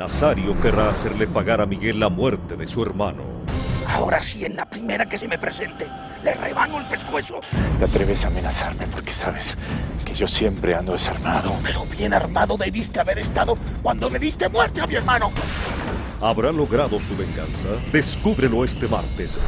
Nazario querrá hacerle pagar a Miguel la muerte de su hermano. Ahora sí, en la primera que se me presente, le rebano el pescuezo. Te atreves a amenazarme porque sabes que yo siempre ando desarmado. Pero bien armado debiste haber estado cuando le diste muerte a mi hermano. ¿Habrá logrado su venganza? Descúbrelo este martes.